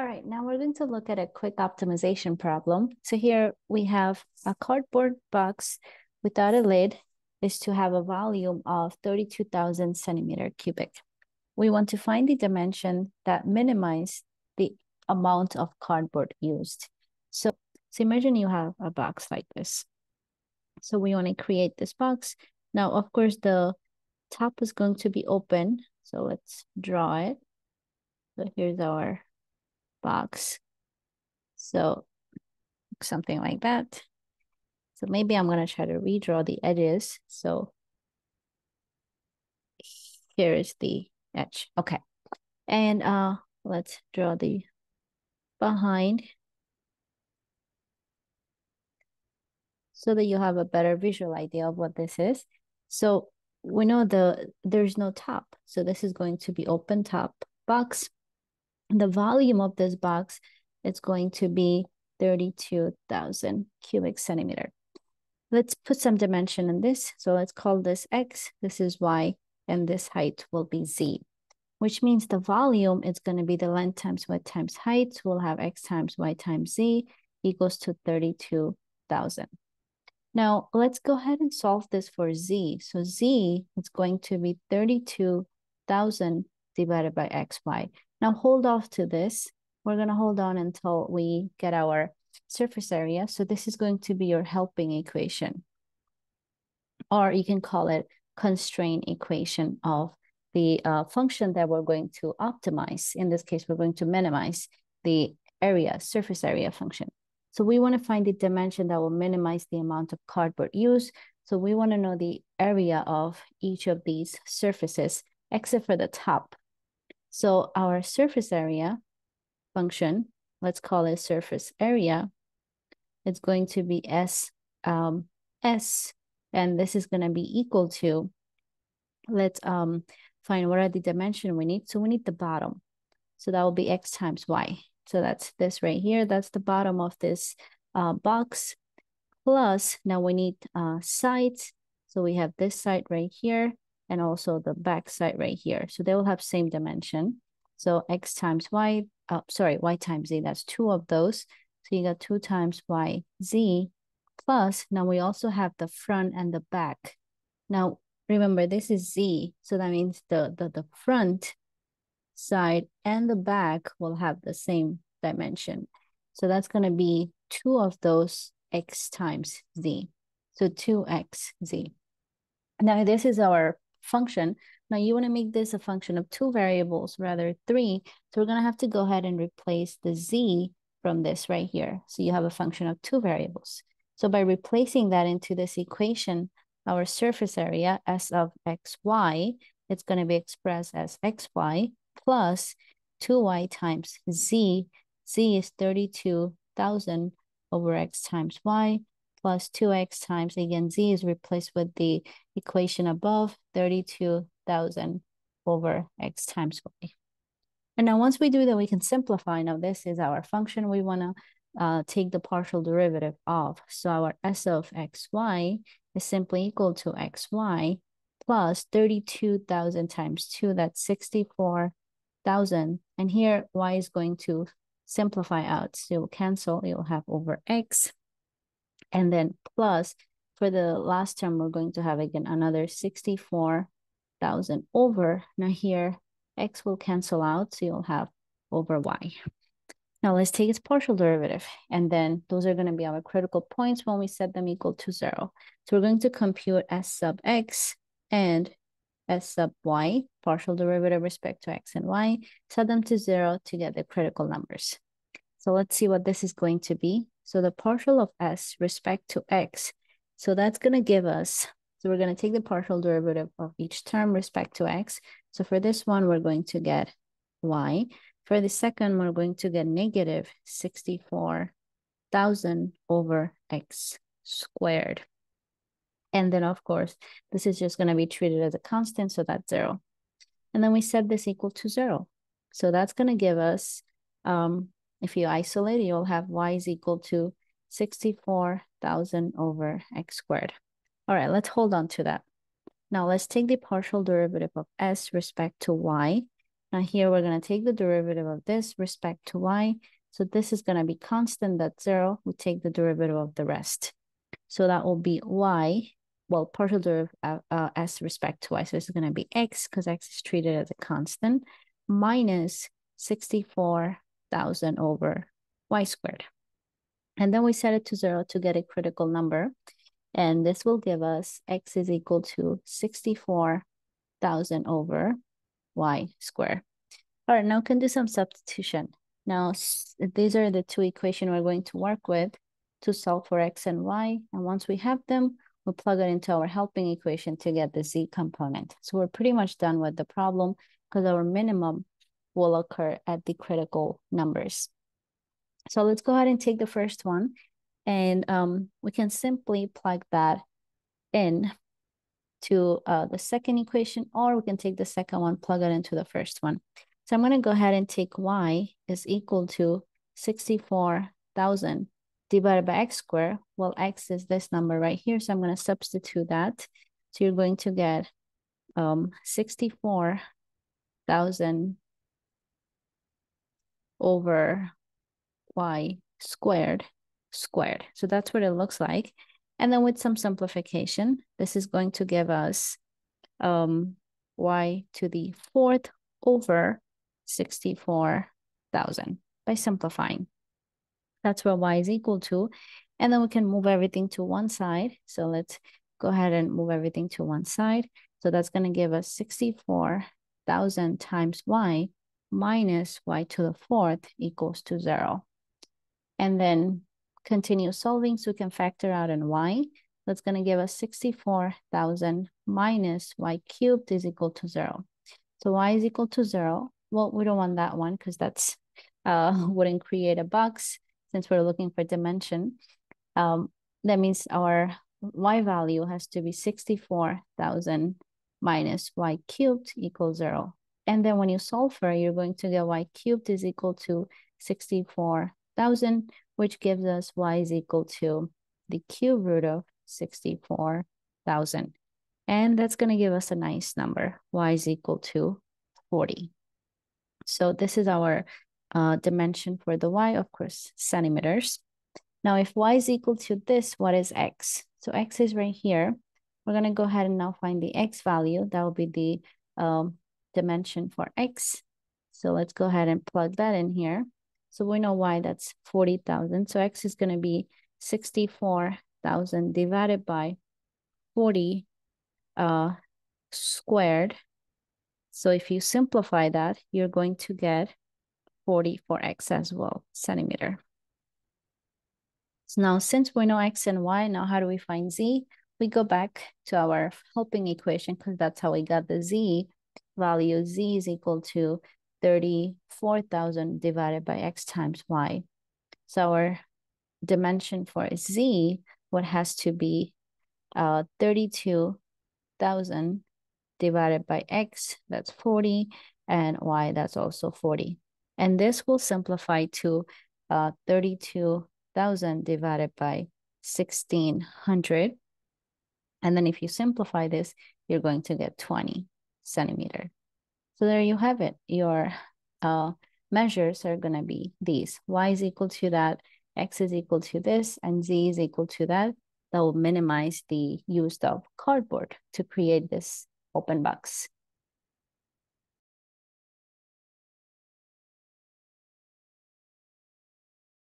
All right, now we're going to look at a quick optimization problem. So here we have a cardboard box without a lid is to have a volume of 32,000 centimeter cubic. We want to find the dimension that minimize the amount of cardboard used. So, so imagine you have a box like this. So we want to create this box. Now, of course, the top is going to be open. So let's draw it. So here's our box. So something like that. So maybe I'm going to try to redraw the edges. So here is the edge. Okay. And uh, let's draw the behind so that you have a better visual idea of what this is. So we know the there's no top. So this is going to be open top box the volume of this box is going to be 32,000 cubic centimeter. Let's put some dimension in this. So let's call this X, this is Y, and this height will be Z, which means the volume is going to be the length times width times height. So we'll have X times Y times Z equals to 32,000. Now let's go ahead and solve this for Z. So Z is going to be 32,000 divided by XY. Now hold off to this. We're going to hold on until we get our surface area. So this is going to be your helping equation. Or you can call it constraint equation of the uh, function that we're going to optimize. In this case, we're going to minimize the area, surface area function. So we want to find the dimension that will minimize the amount of cardboard used. So we want to know the area of each of these surfaces, except for the top. So our surface area function, let's call it surface area, it's going to be S, um, S, and this is going to be equal to, let's um, find what are the dimension we need. So we need the bottom. So that will be X times Y. So that's this right here. That's the bottom of this uh, box. Plus, now we need uh, sides. So we have this side right here and also the back side right here. So they will have same dimension. So x times y, uh, sorry, y times z, that's two of those. So you got two times y z plus, now we also have the front and the back. Now, remember, this is z, so that means the, the, the front side and the back will have the same dimension. So that's going to be two of those x times z. So 2xz. Now, this is our function. Now you want to make this a function of two variables, rather three. So we're going to have to go ahead and replace the z from this right here. So you have a function of two variables. So by replacing that into this equation, our surface area S of xy, it's going to be expressed as xy plus 2y times z. z is 32,000 over x times y plus 2x times, again, z is replaced with the equation above, 32,000 over x times y. And now once we do that, we can simplify. Now this is our function we want to uh, take the partial derivative of. So our s of xy is simply equal to xy plus 32,000 times 2, that's 64,000. And here y is going to simplify out. So cancel, you'll have over x and then plus for the last term, we're going to have again another 64,000 over. Now here, x will cancel out, so you'll have over y. Now let's take its partial derivative, and then those are going to be our critical points when we set them equal to zero. So we're going to compute s sub x and s sub y, partial derivative respect to x and y, set them to zero to get the critical numbers. So let's see what this is going to be. So the partial of s respect to x. So that's going to give us, so we're going to take the partial derivative of each term respect to x. So for this one, we're going to get y. For the second, we're going to get negative 64,000 over x squared. And then, of course, this is just going to be treated as a constant, so that's zero. And then we set this equal to zero. So that's going to give us um, if you isolate, you'll have y is equal to 64,000 over x squared. All right, let's hold on to that. Now let's take the partial derivative of s respect to y. Now here we're going to take the derivative of this respect to y. So this is going to be constant, that's zero. We take the derivative of the rest. So that will be y, well, partial derivative uh, uh, as respect to y. So this is going to be x because x is treated as a constant minus 64,000 over y squared. And then we set it to zero to get a critical number. And this will give us x is equal to 64,000 over y squared. All right, now we can do some substitution. Now, these are the two equations we're going to work with to solve for x and y. And once we have them, we'll plug it into our helping equation to get the z component. So we're pretty much done with the problem because our minimum will occur at the critical numbers. So let's go ahead and take the first one and um, we can simply plug that in to uh, the second equation, or we can take the second one, plug it into the first one. So I'm going to go ahead and take y is equal to 64,000 divided by x squared. Well, x is this number right here, so I'm going to substitute that. So you're going to get um, 64,000 over y squared squared. So that's what it looks like. And then with some simplification, this is going to give us um, y to the fourth over 64,000 by simplifying. That's where y is equal to. And then we can move everything to one side. So let's go ahead and move everything to one side. So that's going to give us 64,000 times y minus y to the fourth equals to zero. And then continue solving so we can factor out an y. That's going to give us 64,000 minus y cubed is equal to zero. So y is equal to zero. Well, we don't want that one because that's uh, wouldn't create a box since we're looking for dimension. Um, that means our y value has to be 64,000 minus y cubed equals zero. And then when you solve for you're going to get y cubed is equal to 64,000, which gives us y is equal to the cube root of 64,000. And that's going to give us a nice number. y is equal to 40. So this is our uh, dimension for the y, of course, centimeters. Now, if y is equal to this, what is x? So x is right here. We're going to go ahead and now find the x value. That will be the um, dimension for x. So let's go ahead and plug that in here. So we know y, that's 40,000. So x is going to be 64,000 divided by 40 uh, squared. So if you simplify that, you're going to get 40 for x as well, centimeter. So now since we know x and y, now how do we find z? We go back to our helping equation because that's how we got the z value z is equal to 34,000 divided by x times y. So our dimension for z, what has to be uh, 32,000 divided by x, that's 40, and y, that's also 40. And this will simplify to uh, 32,000 divided by 1600. And then if you simplify this, you're going to get 20 centimeter. So there you have it. Your uh, measures are going to be these. Y is equal to that, X is equal to this, and Z is equal to that. That will minimize the use of cardboard to create this open box.